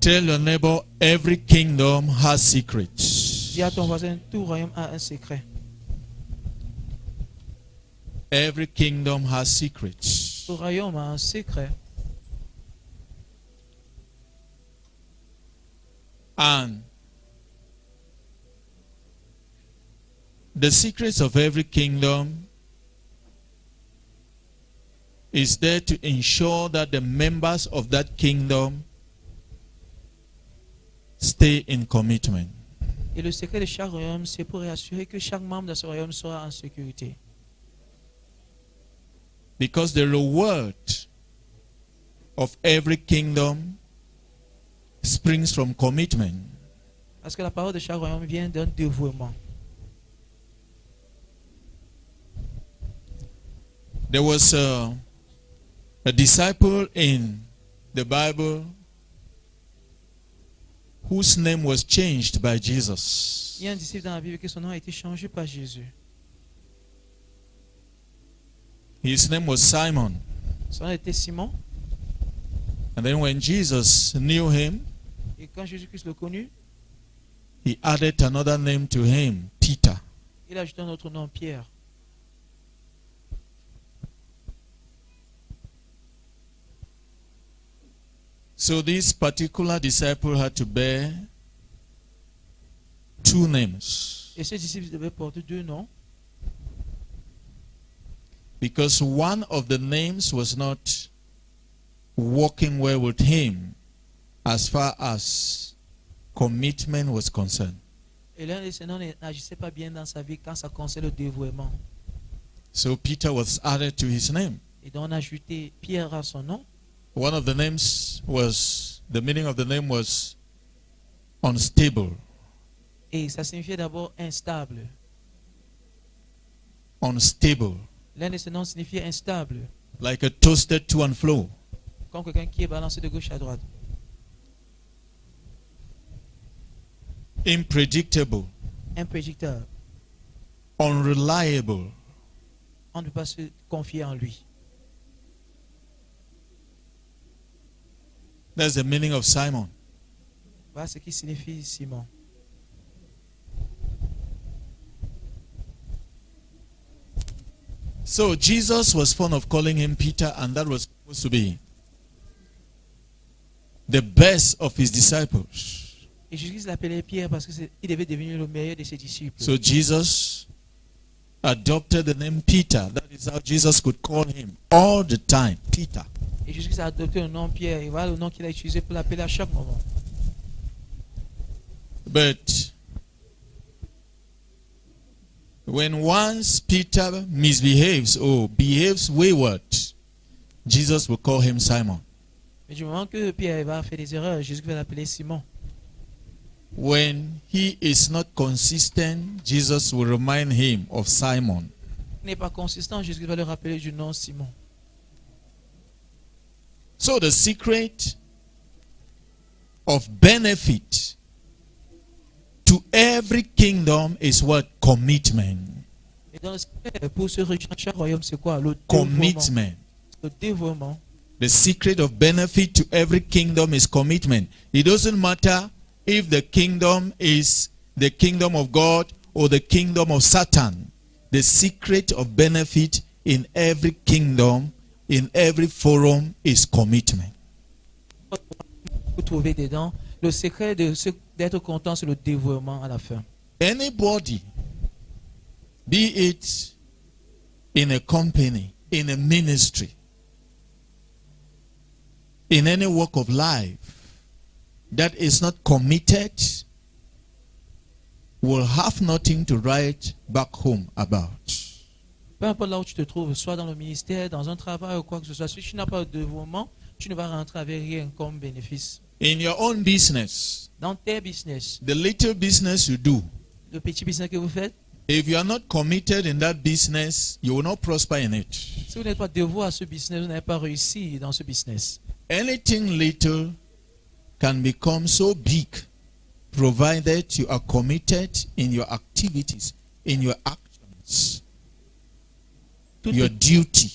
Tell your neighbor every kingdom has secrets. Dis à ton voisin, tout royaume a un secret. Every kingdom has secrets. Tout royaume a un secret. And the secrets of every kingdom is there to ensure that the members of that kingdom stay in commitment. Et le secret de chaque royaume, c'est pour assurer que chaque membre de ce royaume soit en sécurité. Because the reward of every kingdom springs from commitment. Parce que la parole de chaque royaume vient d'un dévouement. There was a, a disciple in the Bible whose name was changed by Jesus. Il y a un disciple dans la Bible que son nom a été changé par Jésus. His name was Simon. Son nom était Simon. And then when Jesus knew him, Et quand Jésus-Christ le connut, he added another name to him, Peter. il a ajouté un autre nom, Pierre. So this particular disciple had to bear two names Et ce disciple devait porter deux noms. because one of the names was not working well with him as far as commitment was concerned. Et l'un de ces noms n'agissait pas bien dans sa vie quand ça concerne le dévouement. So Peter was added to his name. Et donc on a ajouté Pierre à son nom. One of the names was, the meaning of the name was unstable. Et ça signifiait d'abord instable. Unstable. L'un de ces noms signifiait instable. Like a toasted to and fro. Comme quelqu'un qui est balancé de gauche à droite. Unpredictable. Imprédictable. Unreliable. On ne peut pas se confier en lui. That's the meaning of Simon. Voilà ce qui signifie Simon. So Jesus was fond of calling him Peter, and that was supposed to be the best of his disciples. Et Jésus l'appelait Pierre parce qu'il devait devenir le meilleur de ses disciples. So Jesus adopted the name Peter. That is how Jesus could call him all the time, Peter. Et Jésus a adopté le nom Pierre. Et voilà le nom qu'il a utilisé pour l'appeler à chaque moment. But when once Peter misbehaves or behaves wayward, Jesus will call him Simon. Mais du moment que Pierre va faire des erreurs, Jésus va l'appeler Simon. When he is not consistent, Jesus will remind him of Simon. N'est pas consistant, Jésus va le rappeler du nom Simon. So the secret of benefit to every kingdom is what? Commitment. Et dans le pour se réunir à royaume, c'est quoi Le. Commitment. Le dévouement. The secret of benefit to every kingdom is commitment. It doesn't matter if the kingdom is the kingdom of God or the kingdom of Satan. The secret of benefit in every kingdom, in every forum, is commitment. Vous trouvez dedans. Le secret de d'être content, c'est le dévouement à la fin. Anybody, be it in a company, in a ministry, in any walk of life, that is not committed will have nothing to write back home about. Peu importe là où tu te trouves, soit dans le ministère, dans un travail ou quoi que ce soit, si tu n'as pas de dévouement, tu ne vas rentrer avec rien comme bénéfice. In your own business, Dans tes business, the little business you do, le petit business que vous faites, if you are not committed in that business, you will not prosper in it. si vous n'êtes pas dévoué à ce business, vous n'avez pas réussi dans ce business. Anything little can become so big provided you are committed in your activities, in your actions, Toute, your duty.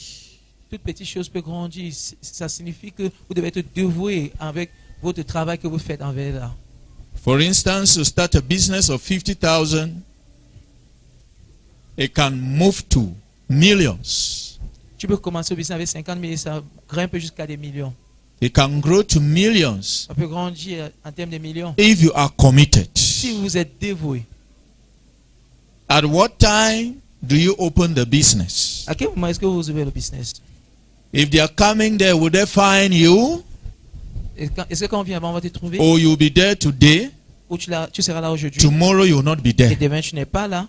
toute petite chose peut grandir. Ça signifie que vous devez être dévoué avec votre travail que vous faites envers là. For instance, to start a business of 50,000, it can move to millions. Tu peux commencer au business avec 50 000 et ça grimpe jusqu'à des millions. It can grow to millions Ça peut grandir en termes de millions. if you are committed. Si vous êtes dévoué, At what time do you open the business? À quel moment est-ce que vous le business? If they are coming there, will they find you? Est-ce que est-ce que quand on vient, on va te trouver? Or you'll be there today, ou tu, la- tu seras là aujourd'hui? Tomorrow you will not be et there. demain tu n'es pas là?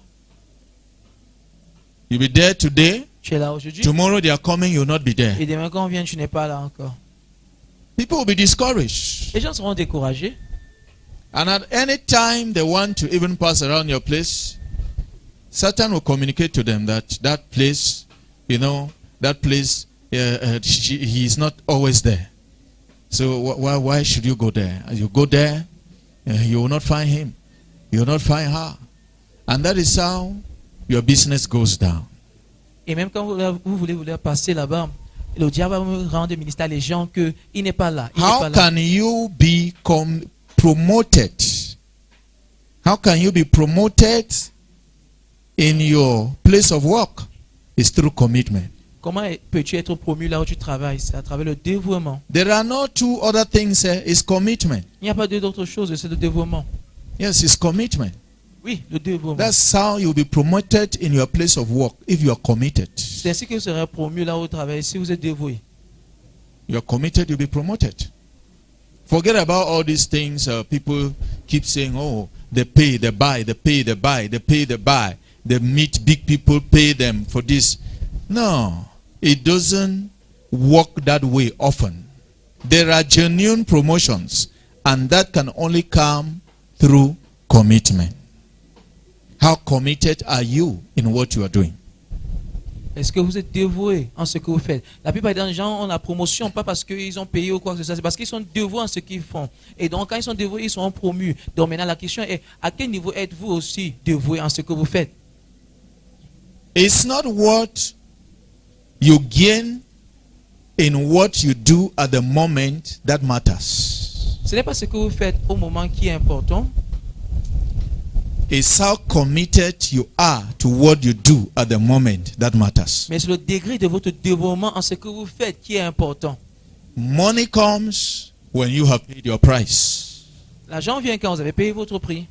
You'll be there today, Tu es là aujourd'hui? Tomorrow they are coming, you will not be there. et demain quand on vient, tu n'es pas là encore? People will be discouraged. Les gens seront découragés. And at any time they want to even pass around your place, Satan will communicate to them that that place, you know, that place, uh, uh, she, he is not always there. So why, why should you go there? You go there, uh, you will not find him. You will not find her. And that is how your business goes down. Et même quand vous, vous voulez vouloir passer là-bas, le diable va vous rendre à les gens qu'il n'est pas là. Il How pas là. can you be promoted? How can you be promoted in your place of work? It's through commitment. Comment peux-tu être promu là où tu travailles C'est à travers le dévouement. There are no two other things here. It's commitment. Il n'y a pas d'autre chose, c'est le dévouement. Yes, it's commitment. Oui, le dévouement. That's how you'll be promoted in your place of work if you are committed. C'est ainsi que vous serez promu là où vous travaillez si vous êtes dévoué. You are committed, you'll be promoted. Forget about all these things. Uh, people keep saying, oh, they pay, they buy, they pay, they buy, they pay, they buy. They meet big people, pay them for this. No, it doesn't work that way often. There are genuine promotions, and that can only come through commitment. How committed are you in what you are doing? Est-ce que vous êtes dévoué en ce que vous faites? La plupart des gens ont la promotion, pas parce qu'ils ont payé ou quoi que ce soit, c'est parce qu'ils sont dévoués en ce qu'ils font. Et donc, quand ils sont dévoués, ils seront promus. Donc maintenant, la question est, à quel niveau êtes-vous aussi dévoué en ce que vous faites? It's not what you gain in what you do at the moment that matters. Ce n'est pas ce que vous faites au moment qui est important, It's how committed you are to what you do at the moment that matters. mais c'est le degré de votre dévouement en ce que vous faites qui est important. Money comes when you have paid your price. L'argent vient quand vous avez payé votre prix.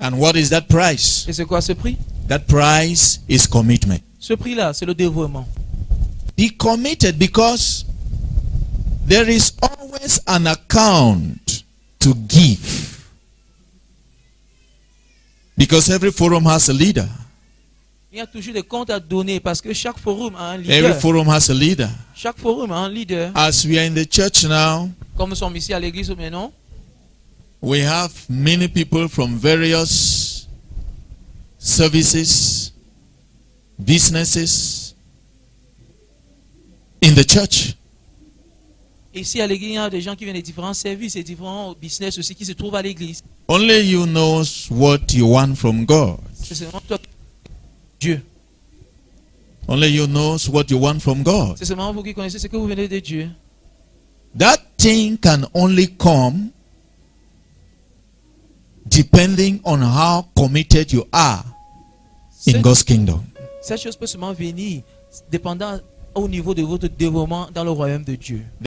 And what is that price? Et c'est quoi ce prix? That price is commitment. Ce prix-là, c'est le dévouement. Be committed because there is always an account to give. Because every forum has a leader. Il y a toujours des comptes à donner parce que chaque forum a un Every leader. forum has a leader. Chaque forum a un leader. As we are in the church now, Comme nous sommes ici à l'église maintenant, we have many people from various services, businesses in the church. ici à l'église, il y a des gens qui viennent des différents services et différents business aussi qui se trouvent à l'église. Only you knows what you want from God. C'est seulement toi, Dieu. Only you knows what you want from God. C'est seulement vous qui connaissez ce que vous venez de Dieu. That thing can only come depending on how committed you are in Cette, God's kingdom. cette chose peut seulement venir dépendant au niveau de votre dévouement dans le royaume de Dieu.